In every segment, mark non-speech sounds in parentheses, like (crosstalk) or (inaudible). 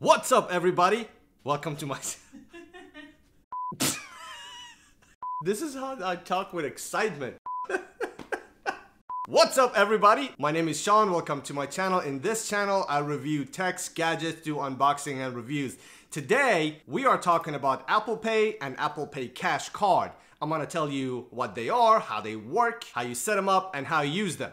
What's up, everybody? Welcome to my. (laughs) this is how I talk with excitement. (laughs) What's up, everybody? My name is Sean. Welcome to my channel. In this channel, I review techs, gadgets, do unboxing and reviews. Today, we are talking about Apple Pay and Apple Pay Cash Card. I'm gonna tell you what they are, how they work, how you set them up, and how you use them.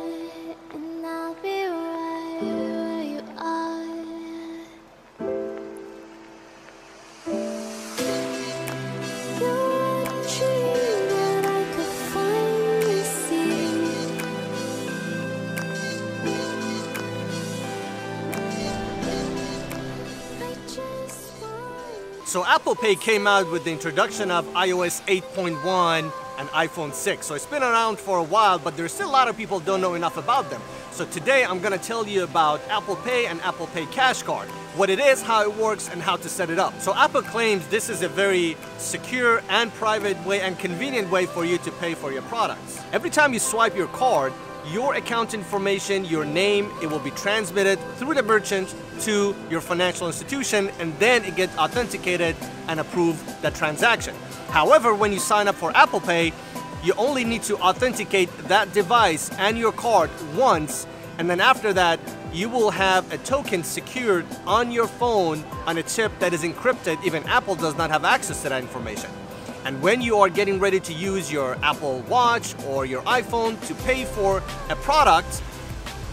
So Apple Pay came out with the introduction of iOS 8.1 and iPhone 6. So it's been around for a while, but there's still a lot of people don't know enough about them. So today I'm gonna tell you about Apple Pay and Apple Pay Cash Card, what it is, how it works, and how to set it up. So Apple claims this is a very secure and private way and convenient way for you to pay for your products. Every time you swipe your card, your account information, your name, it will be transmitted through the merchant to your financial institution and then it gets authenticated and approve the transaction. However, when you sign up for Apple Pay, you only need to authenticate that device and your card once and then after that, you will have a token secured on your phone on a chip that is encrypted. Even Apple does not have access to that information. And when you are getting ready to use your Apple Watch or your iPhone to pay for a product,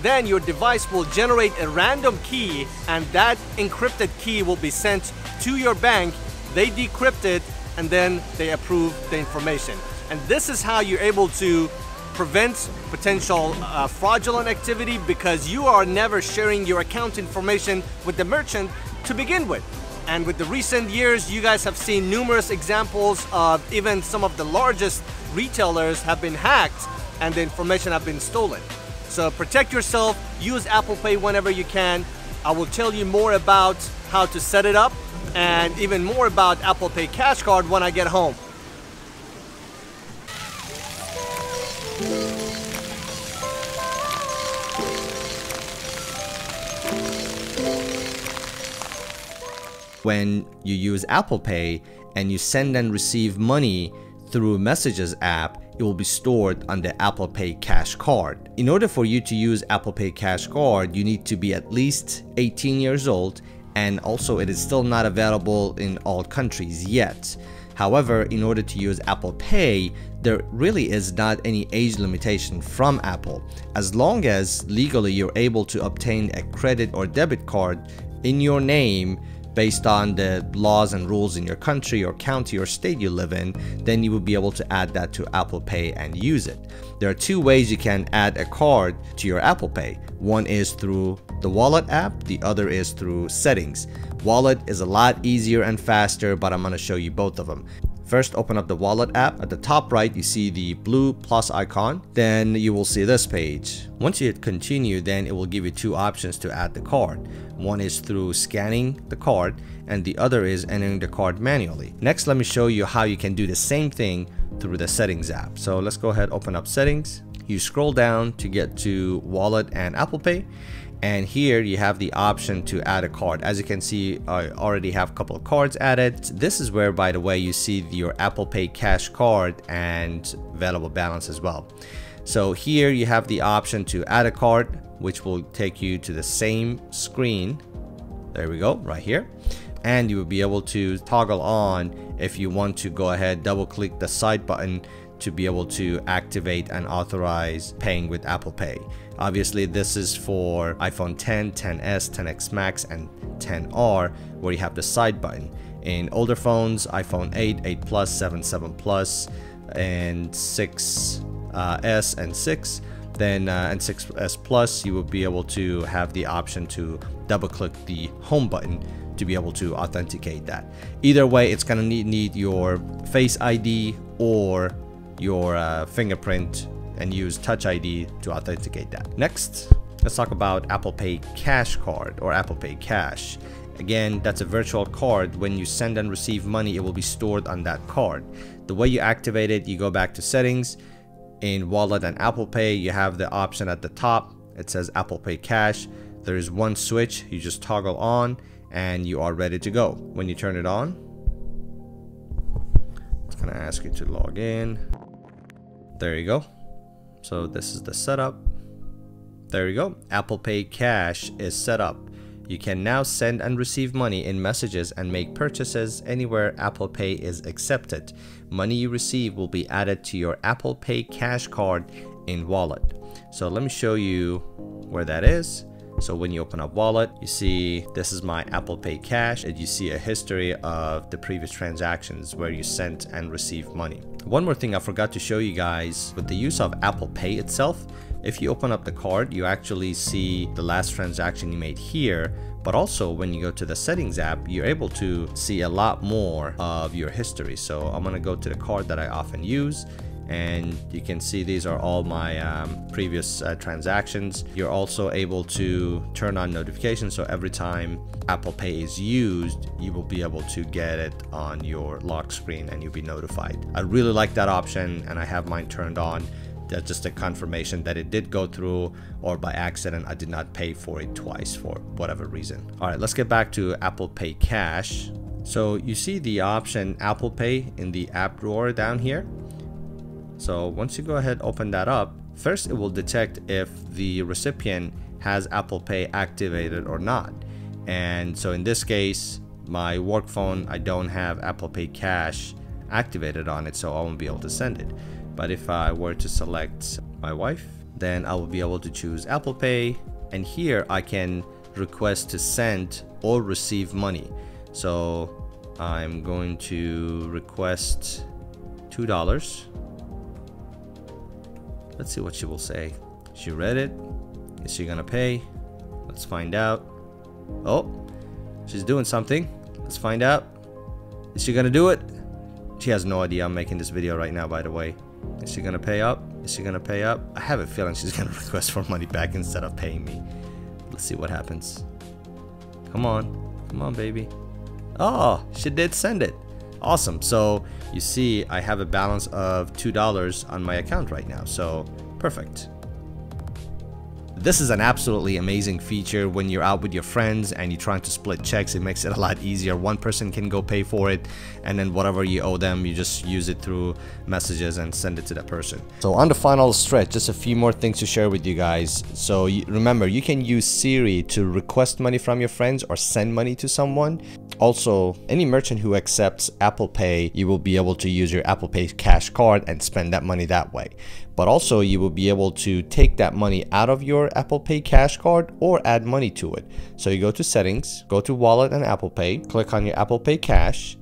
then your device will generate a random key and that encrypted key will be sent to your bank. They decrypt it and then they approve the information. And this is how you're able to prevent potential uh, fraudulent activity because you are never sharing your account information with the merchant to begin with. And with the recent years, you guys have seen numerous examples of even some of the largest retailers have been hacked and the information have been stolen. So protect yourself, use Apple Pay whenever you can. I will tell you more about how to set it up and even more about Apple Pay Cash Card when I get home. When you use Apple Pay and you send and receive money through Messages app, it will be stored on the Apple Pay Cash Card. In order for you to use Apple Pay Cash Card, you need to be at least 18 years old and also it is still not available in all countries yet. However, in order to use Apple Pay, there really is not any age limitation from Apple. As long as legally you're able to obtain a credit or debit card in your name based on the laws and rules in your country or county or state you live in, then you will be able to add that to Apple Pay and use it. There are two ways you can add a card to your Apple Pay. One is through the Wallet app, the other is through settings. Wallet is a lot easier and faster, but I'm going to show you both of them. First, open up the Wallet app. At the top right, you see the blue plus icon. Then you will see this page. Once you hit continue, then it will give you two options to add the card. One is through scanning the card and the other is entering the card manually. Next, let me show you how you can do the same thing through the settings app. So let's go ahead, open up settings. You scroll down to get to Wallet and Apple Pay and here you have the option to add a card. As you can see I already have a couple of cards added. This is where by the way you see your Apple Pay cash card and available balance as well. So here you have the option to add a card which will take you to the same screen. There we go right here. And you will be able to toggle on if you want to go ahead double click the side button to be able to activate and authorize paying with Apple Pay. Obviously, this is for iPhone 10, 10s, 10x Max, and 10R, where you have the side button. In older phones, iPhone 8, 8 Plus, 7, 7 Plus, and 6s uh, and 6, then uh, and 6s Plus, you will be able to have the option to double click the home button to be able to authenticate that. Either way, it's gonna need, need your Face ID or your uh, fingerprint and use Touch ID to authenticate that. Next, let's talk about Apple Pay Cash Card or Apple Pay Cash. Again, that's a virtual card. When you send and receive money, it will be stored on that card. The way you activate it, you go back to settings. In Wallet and Apple Pay, you have the option at the top. It says Apple Pay Cash. There is one switch. You just toggle on and you are ready to go. When you turn it on, it's going to ask you to log in. There you go. So this is the setup. There you go. Apple Pay Cash is set up. You can now send and receive money in messages and make purchases anywhere Apple Pay is accepted. Money you receive will be added to your Apple Pay Cash card in Wallet. So let me show you where that is. So when you open up wallet, you see this is my Apple Pay Cash and you see a history of the previous transactions where you sent and received money. One more thing I forgot to show you guys with the use of Apple Pay itself, if you open up the card, you actually see the last transaction you made here, but also when you go to the settings app, you're able to see a lot more of your history. So I'm gonna go to the card that I often use and you can see these are all my um, previous uh, transactions. You're also able to turn on notifications so every time Apple Pay is used you will be able to get it on your lock screen and you'll be notified. I really like that option and I have mine turned on. That's just a confirmation that it did go through or by accident I did not pay for it twice for whatever reason. All right let's get back to Apple Pay Cash. So you see the option Apple Pay in the app drawer down here so once you go ahead open that up, first it will detect if the recipient has Apple Pay activated or not. And so in this case, my work phone, I don't have Apple Pay Cash activated on it, so I won't be able to send it. But if I were to select my wife, then I will be able to choose Apple Pay. And here I can request to send or receive money. So I'm going to request $2 Let's see what she will say. She read it. Is she gonna pay? Let's find out. Oh, she's doing something. Let's find out. Is she gonna do it? She has no idea I'm making this video right now, by the way. Is she gonna pay up? Is she gonna pay up? I have a feeling she's (laughs) gonna request for money back instead of paying me. Let's see what happens. Come on. Come on, baby. Oh, she did send it. Awesome. So you see I have a balance of $2 on my account right now. So perfect. This is an absolutely amazing feature when you're out with your friends and you're trying to split checks. It makes it a lot easier. One person can go pay for it and then whatever you owe them, you just use it through messages and send it to that person. So on the final stretch, just a few more things to share with you guys. So you, remember, you can use Siri to request money from your friends or send money to someone. Also, any merchant who accepts Apple Pay, you will be able to use your Apple Pay cash card and spend that money that way. But also, you will be able to take that money out of your Apple Pay cash card or add money to it. So you go to settings, go to wallet and Apple Pay, click on your Apple Pay cash,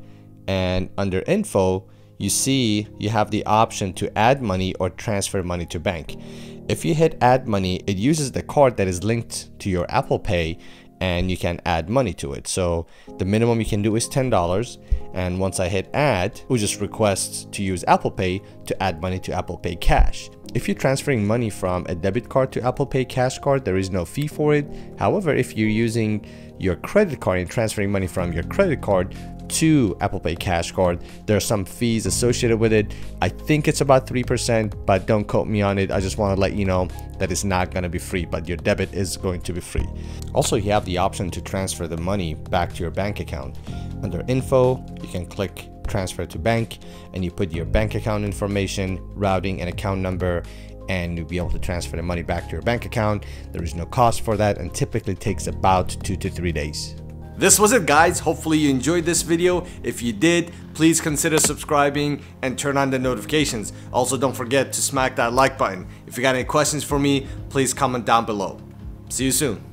and under info, you see you have the option to add money or transfer money to bank. If you hit add money, it uses the card that is linked to your Apple Pay and you can add money to it. So the minimum you can do is $10 and once I hit add, we just request to use Apple Pay to add money to Apple Pay Cash. If you're transferring money from a debit card to Apple Pay Cash card, there is no fee for it. However, if you're using your credit card and transferring money from your credit card to Apple Pay Cash Card. There are some fees associated with it. I think it's about 3%, but don't quote me on it. I just want to let you know that it's not going to be free, but your debit is going to be free. Also, you have the option to transfer the money back to your bank account. Under info, you can click transfer to bank and you put your bank account information, routing and account number and you'll be able to transfer the money back to your bank account. There is no cost for that and typically takes about two to three days. This was it guys, hopefully you enjoyed this video. If you did, please consider subscribing and turn on the notifications. Also don't forget to smack that like button. If you got any questions for me, please comment down below. See you soon.